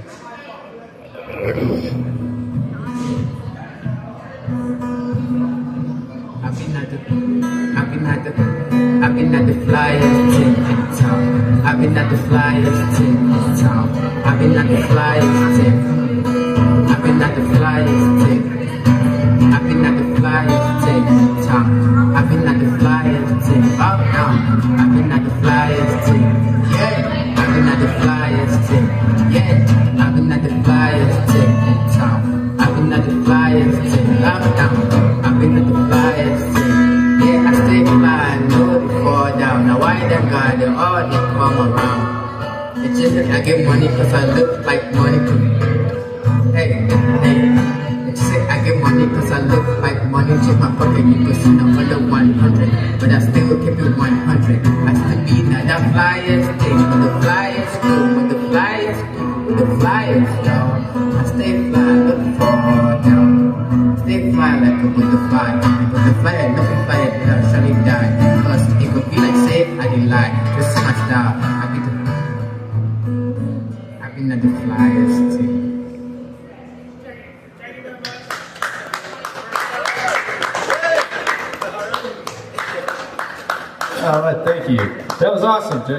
I've been at the, I've been at the, I've been at the flyers in town. I've been at the flyers in town. I've been at the flyers team. I've been at the flyers team. I've been at the flyers in town. I've been at the flyers team oh, up down. I've been at the flyers team. At the flyers team in town. I've been at the flyers team up down. I've been at the flyers team. Yeah, I stay know they fall down. Now why them guys, they all they come around. It's just I get money I look like money. Hey, hey. It's just I get money cause I look like money. Check my pocket, you can see I'm under 100. Flyers thing. With the flyers cool, with the flyers cool, with the flyers down. I stay fly, look fall down. Stay fly like a butterfly. With the flyer, nothing flyer, uh, surely die. Cause it could be like safe, I didn't lie. This is my style. I be the, I've been at the flyers team. All right, thank you. That was awesome, Jay.